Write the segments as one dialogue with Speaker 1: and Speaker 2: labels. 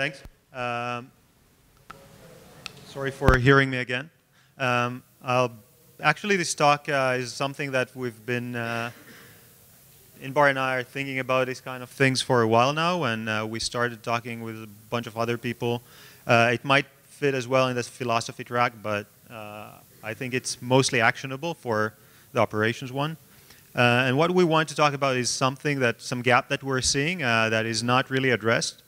Speaker 1: thanks. Um, sorry for hearing me again. Um, actually, this talk uh, is something that we've been, uh, Inbar and I are thinking about these kind of things for a while now, and uh, we started talking with a bunch of other people. Uh, it might fit as well in this philosophy track, but uh, I think it's mostly actionable for the operations one. Uh, and what we want to talk about is something that, some gap that we're seeing uh, that is not really addressed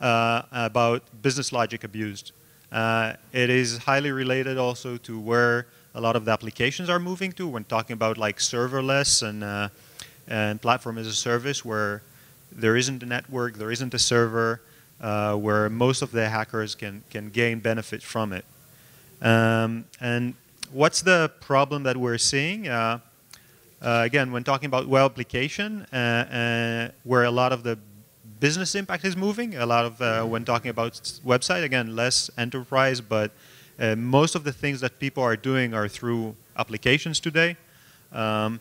Speaker 1: uh, about business logic abused. Uh, it is highly related also to where a lot of the applications are moving to when talking about like serverless and, uh, and platform as a service where there isn't a network, there isn't a server, uh, where most of the hackers can, can gain benefit from it. Um, and what's the problem that we're seeing? Uh, again, when talking about web application, uh, uh, where a lot of the business impact is moving, a lot of, when talking about website, again, less enterprise, but most of the things that people are doing are through applications today. Um,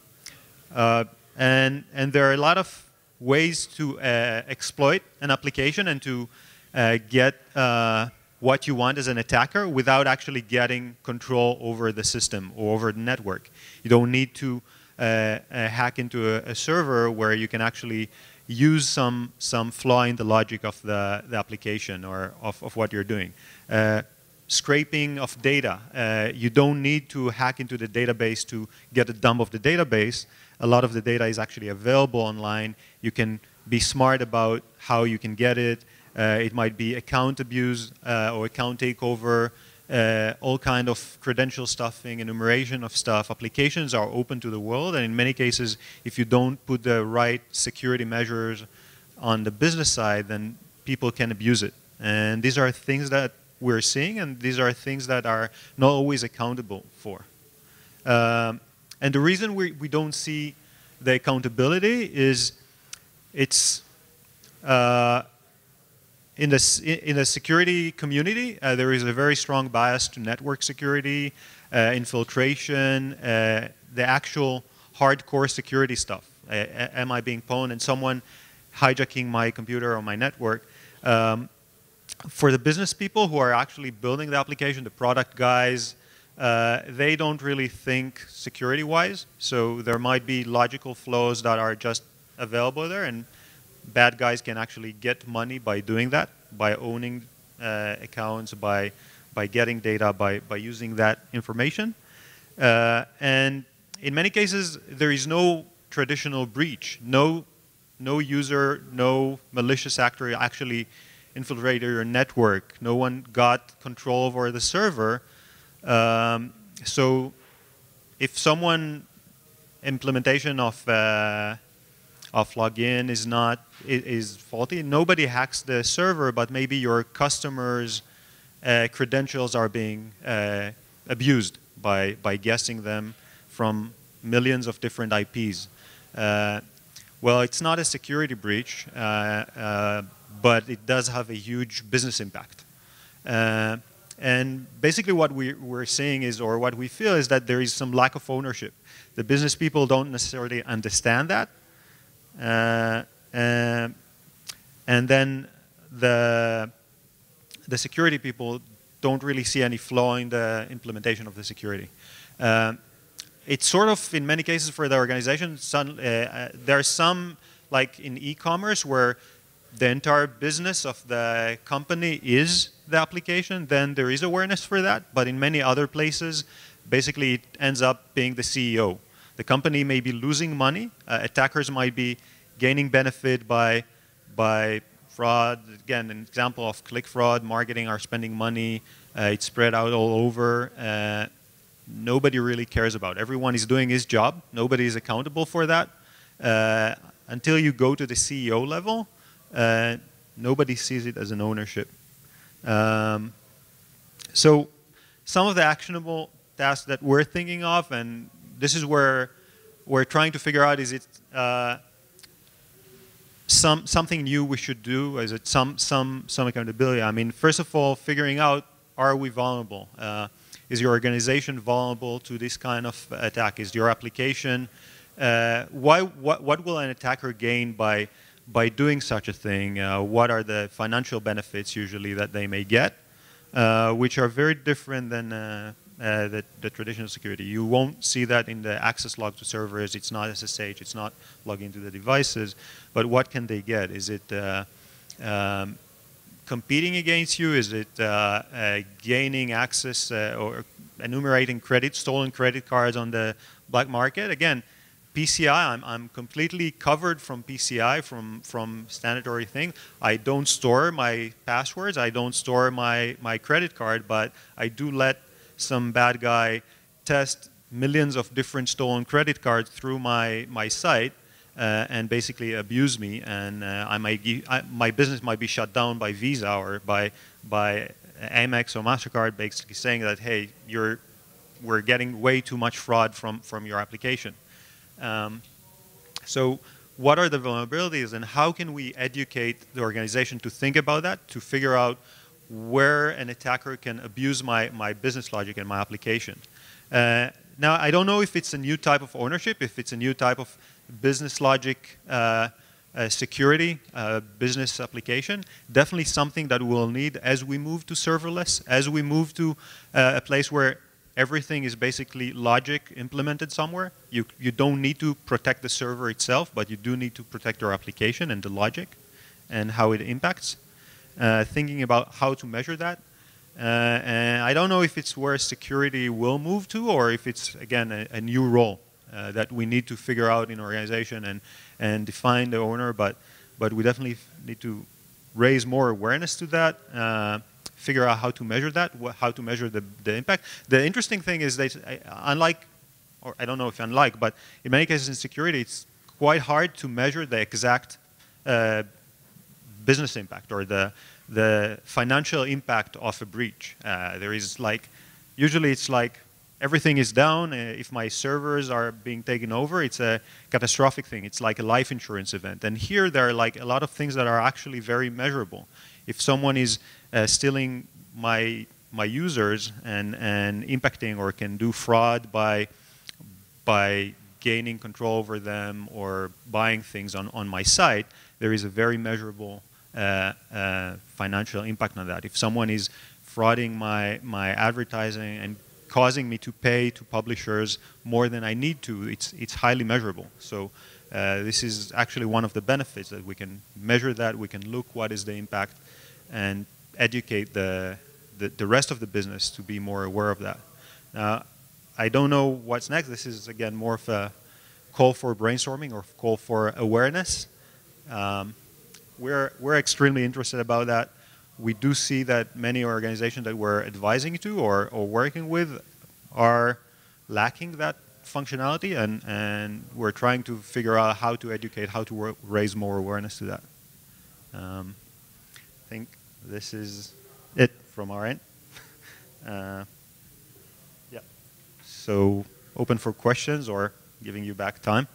Speaker 1: and, and there are a lot of ways to uh, exploit an application and to uh, get uh, what you want as an attacker without actually getting control over the system or over the network. You don't need to uh, hack into a, a, server where you can actually use some, some flaw in the logic of the, the application or of, of what you're doing. Uh, scraping of data. Uh, you don't need to hack into the database to get a dump of the database. A lot of the data is actually available online. You can be smart about how you can get it. Uh, it might be account abuse uh, or account takeover uh, all kind of credential stuffing, enumeration of stuff. Applications are open to the world, and in many cases, if you don't put the right security measures on the business side, then people can abuse it. And these are things that we're seeing, and these are things that are not always accountable for. Um, and the reason we, we don't see the accountability is it's uh, in the, in the security community, uh, there is a very strong bias to network security, uh, infiltration, uh, the actual hardcore security stuff. Am I being pwned and someone hijacking my computer or my network? Um, for the business people who are actually building the application, the product guys, uh, they don't really think security-wise. So there might be logical flows that are just available there, and bad guys can actually get money by doing that, by owning uh, accounts, by, by getting data, by, by using that information. Uh, and in many cases, there is no traditional breach. No, no user, no malicious actor actually infiltrated your network. No one got control over the server. Um, so if someone implementation of uh, of login is not is faulty. Nobody hacks the server, but maybe your customers' uh, credentials are being uh, abused by by guessing them from millions of different IPs. Uh, well, it's not a security breach, uh, uh, but it does have a huge business impact. Uh, and basically what we, we're seeing is, or what we feel is that there is some lack of ownership. The business people don't necessarily understand that, and then the, the security people don't really see any flaw in the implementation of the security. Uh, it's sort of, in many cases for the organization, some, uh, there are some, like in e-commerce, where the entire business of the company is the application, then there is awareness for that. But in many other places, basically it ends up being the CEO. The company may be losing money. Uh, attackers might be gaining benefit by, by fraud. Again, an example of click fraud, marketing are spending money. Uh, it's spread out all over. Uh, nobody really cares about. Everyone is doing his job. Nobody is accountable for that. Uh, until you go to the CEO level, uh, nobody sees it as an ownership. Um, so some of the actionable tasks that we're thinking of, and this is where we're trying to figure out is it uh, some something new we should do? Is it some some some accountability? I mean, first of all, figuring out are we vulnerable? Uh, is your organization vulnerable to this kind of attack? Is your application? Uh, why what what will an attacker gain by by doing such a thing, uh, what are the financial benefits usually that they may get, uh, which are very different than uh, the, the, traditional security. You won't see that in the access log to servers. It's not SSH. It's not logging to the devices. But what can they get? Is it uh, um, competing against you? Is it uh, uh gaining access uh, or enumerating credit, stolen credit cards on the black market? Again, PCI, I'm, I'm completely covered from PCI, from, from statutory thing. I don't store my passwords. I don't store my, my credit card, but I do let some bad guy test millions of different stolen credit cards through my, my site uh, and basically abuse me, and uh, I might I, my business might be shut down by Visa or by by Amex or Mastercard, basically saying that hey, you're we're getting way too much fraud from from your application. Um, so what are the vulnerabilities and how can we educate the organization to think about that, to figure out where an attacker can abuse my, my business logic and my application. Uh, now, I don't know if it's a new type of ownership, if it's a new type of business logic uh, uh, security, uh, business application. Definitely something that we'll need as we move to serverless, as we move to uh, a place where everything is basically logic implemented somewhere. You, you don't need to protect the server itself, but you do need to protect your application and the logic and how it impacts. Uh, thinking about how to measure that. Uh, and I don't know if it's where security will move to or if it's, again, a, a new role uh, that we need to figure out in organization and, and define the owner, but, but we definitely need to raise more awareness to that, figure out how to measure that, how to measure the, the impact. The interesting thing is that unlike, or I don't know if unlike, but in many cases in security, it's quite hard to measure the exact uh, business impact or the, the financial impact of a breach. Uh, there is like, usually it's like everything is down. Uh, if my servers are being taken over, it's a catastrophic thing. It's like a life insurance event. And here there are like a lot of things that are actually very measurable. If someone is uh, stealing my my users and, and impacting or can do fraud by by gaining control over them or buying things on, on my site, there is a very measurable financial impact on that. If someone is frauding my, my advertising and causing me to pay to publishers more than I need to, it's, it's highly measurable. So uh, this is actually one of the benefits that we can measure that, we can look what is the impact and educate the, the, the rest of the business to be more aware of that. Now, I don't know what's next. This is, again, more of a call for brainstorming or call for awareness. Um, we're, we're extremely interested about that. We do see that many organizations that we're advising to or, or working with are lacking that functionality and, and we're trying to figure out how to educate, how to raise more awareness to that. Um, I think this is it from our end. Uh, yeah. So open for questions or giving you back time.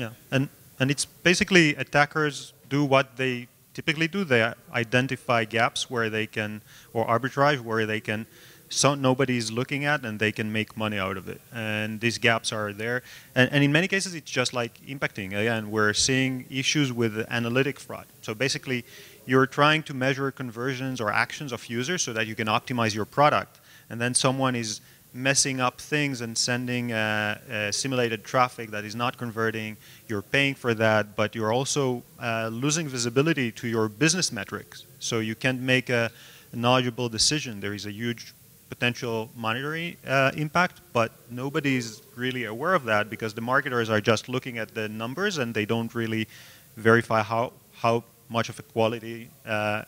Speaker 1: Yeah, and and it's basically attackers do what they typically do. They identify gaps where they can, or arbitrage where they can, so nobody's looking at, and they can make money out of it. And these gaps are there, and, and in many cases, it's just like impacting. Again, we're seeing issues with analytic fraud. So basically, you're trying to measure conversions or actions of users so that you can optimize your product, and then someone is messing up things and sending uh, uh, simulated traffic that is not converting. You're paying for that, but you're also uh, losing visibility to your business metrics. So you can't make a knowledgeable decision. There is a huge potential monetary uh, impact, but nobody's really aware of that because the marketers are just looking at the numbers and they don't really verify how, how much of a quality, uh,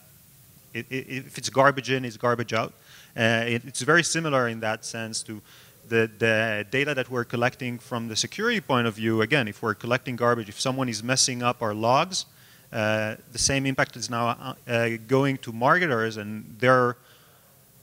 Speaker 1: it, if it's garbage in, it's garbage out. Uh, it, it's very similar in that sense to the, the data that we're collecting from the security point of view. Again, if we're collecting garbage, if someone is messing up our logs, uh, the same impact is now uh, uh going to marketers, and they're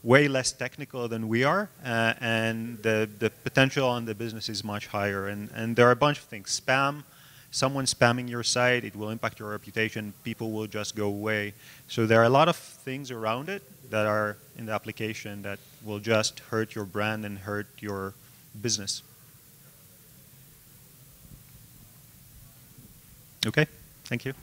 Speaker 1: way less technical than we are, uh, and the, the potential on the business is much higher. And, and there are a bunch of things. Spam, someone spamming your site, it will impact your reputation. People will just go away. So there are a lot of things around it that are in the application that will just hurt your brand and hurt your business. Okay, thank you.